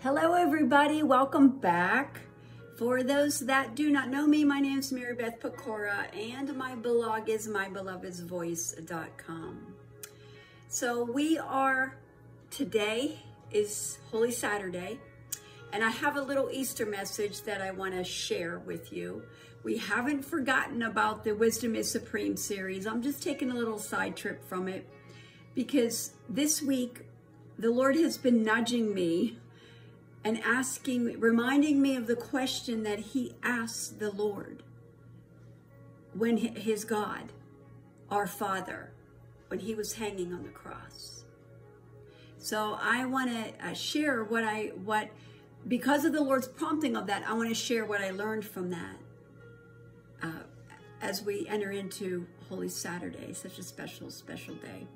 Hello, everybody. Welcome back. For those that do not know me, my name is Mary Beth Pecora, and my blog is mybelovedsvoice.com. So we are, today is Holy Saturday, and I have a little Easter message that I want to share with you. We haven't forgotten about the Wisdom is Supreme series. I'm just taking a little side trip from it because this week the Lord has been nudging me and asking, reminding me of the question that he asked the Lord when his God, our Father, when he was hanging on the cross. So I want to uh, share what I, what, because of the Lord's prompting of that, I want to share what I learned from that uh, as we enter into Holy Saturday, such a special, special day.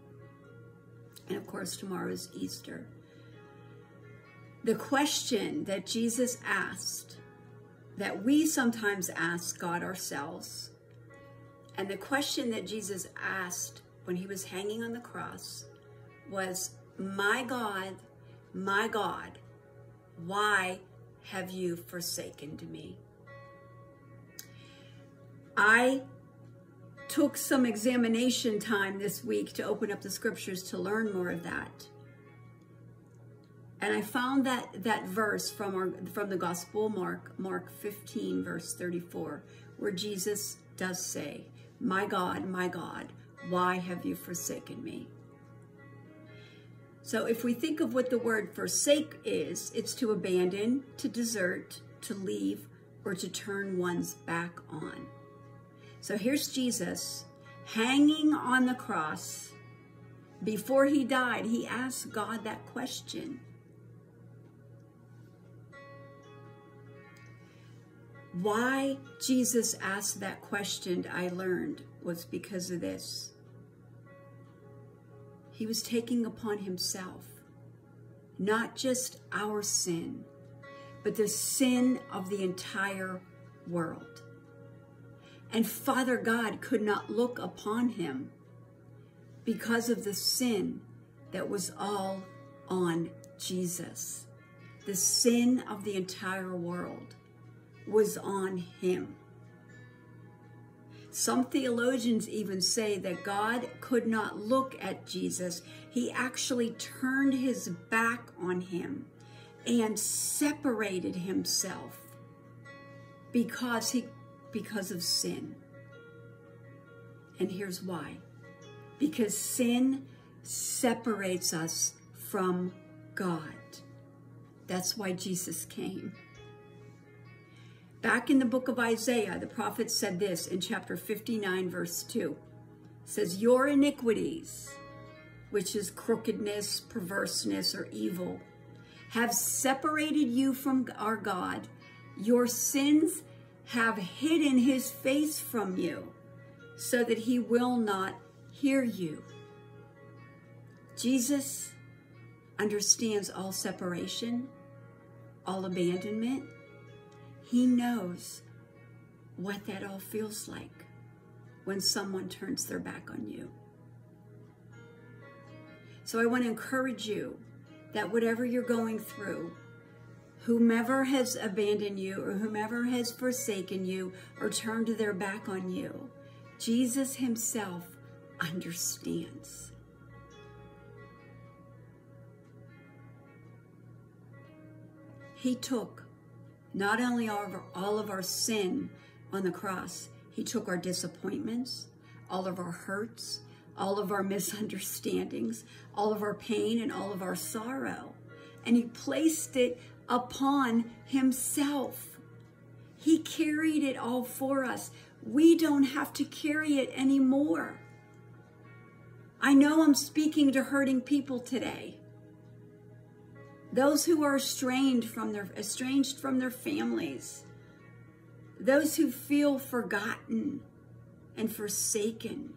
And of course, tomorrow is Easter. The question that Jesus asked, that we sometimes ask God ourselves, and the question that Jesus asked when he was hanging on the cross was, My God, my God, why have you forsaken me? I took some examination time this week to open up the scriptures to learn more of that. And I found that that verse from our from the Gospel Mark, Mark 15, verse 34, where Jesus does say, My God, my God, why have you forsaken me? So if we think of what the word forsake is, it's to abandon, to desert, to leave, or to turn one's back on. So here's Jesus hanging on the cross. Before he died, he asked God that question. Why Jesus asked that question, I learned, was because of this. He was taking upon himself not just our sin, but the sin of the entire world. And Father God could not look upon him because of the sin that was all on Jesus. The sin of the entire world was on him. Some theologians even say that God could not look at Jesus. He actually turned his back on him and separated himself because he because of sin. And here's why. Because sin separates us from God. That's why Jesus came. Back in the book of Isaiah, the prophet said this in chapter 59, verse 2. It says, Your iniquities, which is crookedness, perverseness, or evil, have separated you from our God. Your sins have hidden his face from you so that he will not hear you. Jesus understands all separation, all abandonment, he knows what that all feels like when someone turns their back on you. So I want to encourage you that whatever you're going through, whomever has abandoned you or whomever has forsaken you or turned their back on you, Jesus himself understands. He took not only all of, our, sin on the cross, he took our disappointments, all of our hurts, all of our misunderstandings, all of our pain, and all of our sorrow. And he placed it upon himself. He carried it all for us. We don't have to carry it anymore. I know I'm speaking to hurting people today those who are estranged from their estranged from their families, those who feel forgotten and forsaken.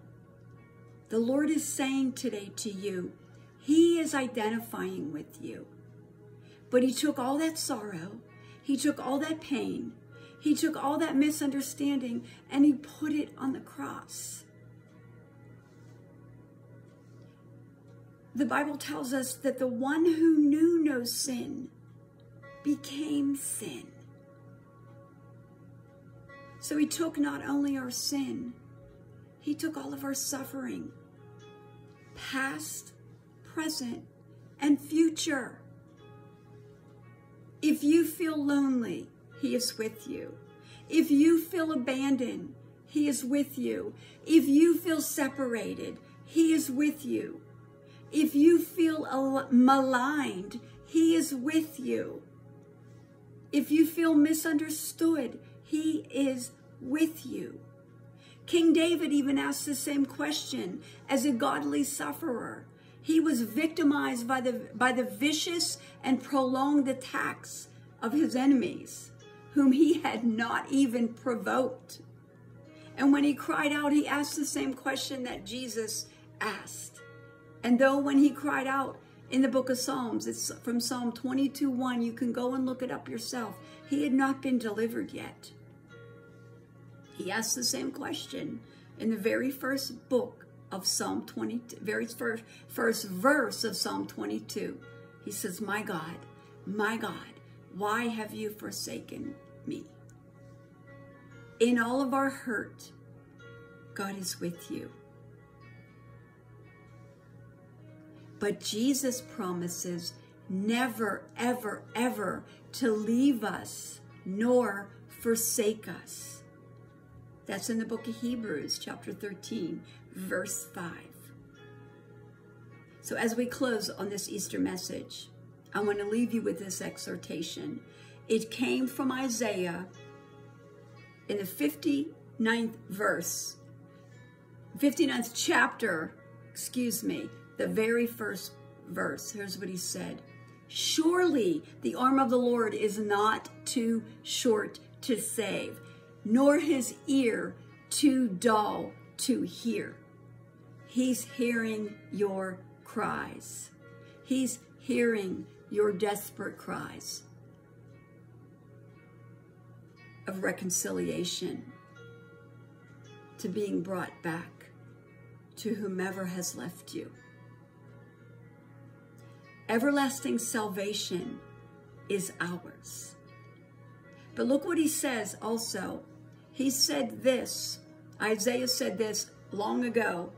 The Lord is saying today to you, He is identifying with you. But He took all that sorrow, He took all that pain, He took all that misunderstanding, and He put it on the cross. The Bible tells us that the one who knew no sin became sin. So he took not only our sin, he took all of our suffering, past, present, and future. If you feel lonely, he is with you. If you feel abandoned, he is with you. If you feel separated, he is with you. If you feel maligned, he is with you. If you feel misunderstood, he is with you. King David even asked the same question as a godly sufferer. He was victimized by the, by the vicious and prolonged attacks of his enemies, whom he had not even provoked. And when he cried out, he asked the same question that Jesus asked. And though when he cried out in the book of Psalms, it's from Psalm 22 1, you can go and look it up yourself, he had not been delivered yet. He asked the same question in the very first book of Psalm 22, very first, first verse of Psalm 22. He says, My God, my God, why have you forsaken me? In all of our hurt, God is with you. But Jesus promises never, ever, ever to leave us nor forsake us. That's in the book of Hebrews, chapter 13, verse 5. So as we close on this Easter message, I want to leave you with this exhortation. It came from Isaiah in the 59th verse, 59th chapter, excuse me, the very first verse. Here's what he said. Surely the arm of the Lord is not too short to save nor his ear too dull to hear. He's hearing your cries. He's hearing your desperate cries of reconciliation, to being brought back to whomever has left you. Everlasting salvation is ours. But look what he says also he said this, Isaiah said this long ago.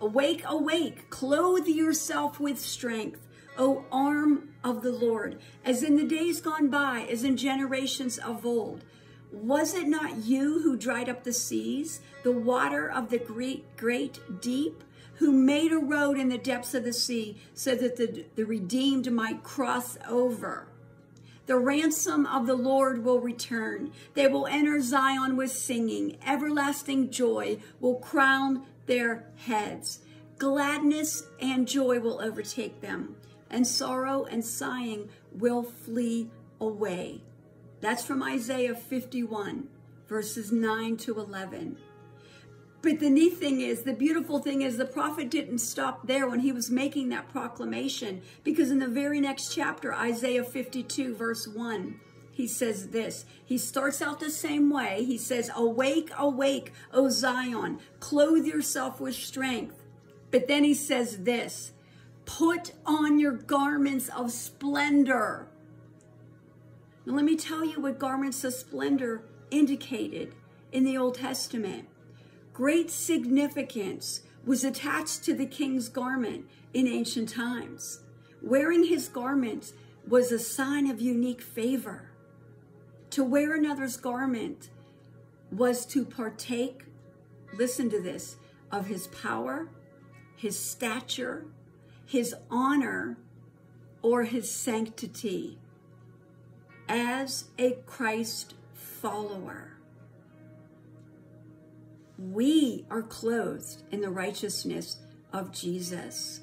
Awake, awake, clothe yourself with strength, O arm of the Lord, as in the days gone by, as in generations of old. Was it not you who dried up the seas, the water of the great, great deep, who made a road in the depths of the sea so that the, the redeemed might cross over? The ransom of the Lord will return. They will enter Zion with singing. Everlasting joy will crown their heads. Gladness and joy will overtake them, and sorrow and sighing will flee away. That's from Isaiah 51, verses 9 to 11. But the neat thing is, the beautiful thing is, the prophet didn't stop there when he was making that proclamation, because in the very next chapter, Isaiah 52, verse 1, he says this. He starts out the same way. He says, Awake, awake, O Zion, clothe yourself with strength. But then he says this Put on your garments of splendor. Now, let me tell you what garments of splendor indicated in the Old Testament great significance was attached to the king's garment in ancient times. Wearing his garment was a sign of unique favor. To wear another's garment was to partake, listen to this, of his power, his stature, his honor, or his sanctity as a Christ follower we are clothed in the righteousness of Jesus.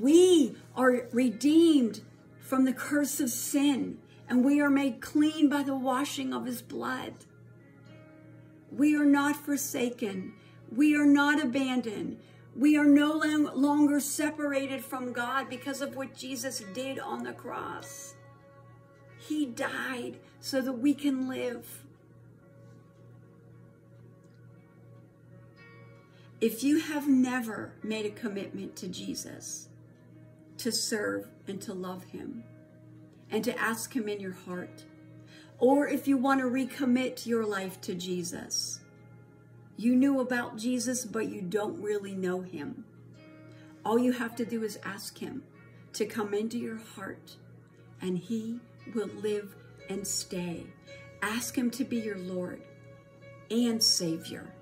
We are redeemed from the curse of sin, and we are made clean by the washing of his blood. We are not forsaken. We are not abandoned. We are no longer separated from God because of what Jesus did on the cross. He died so that we can live. If you have never made a commitment to Jesus, to serve and to love him, and to ask Him in your heart. Or if you want to recommit your life to Jesus, you knew about Jesus, but you don't really know Him. All you have to do is ask Him to come into your heart, and He will live and stay. Ask Him to be your Lord and Savior.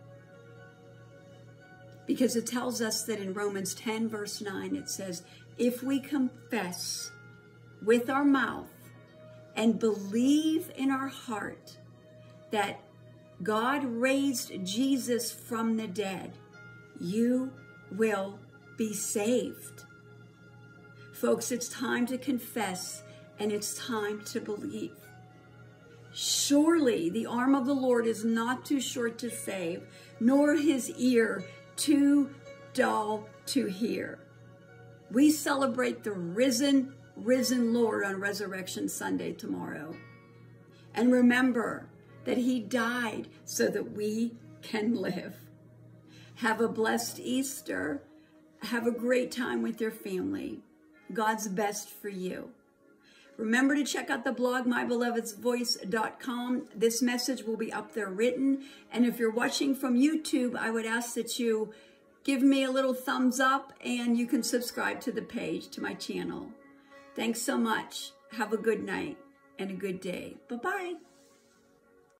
Because it tells us that in Romans 10, verse 9, it says, If we confess with our mouth and believe in our heart that God raised Jesus from the dead, you will be saved. Folks, it's time to confess and it's time to believe. Surely the arm of the Lord is not too short to save, nor his ear too dull to hear. We celebrate the risen, risen Lord on Resurrection Sunday tomorrow. And remember that he died so that we can live. Have a blessed Easter. Have a great time with your family. God's best for you. Remember to check out the blog, mybelovedsvoice.com. This message will be up there written. And if you're watching from YouTube, I would ask that you give me a little thumbs up and you can subscribe to the page, to my channel. Thanks so much. Have a good night and a good day. Bye-bye.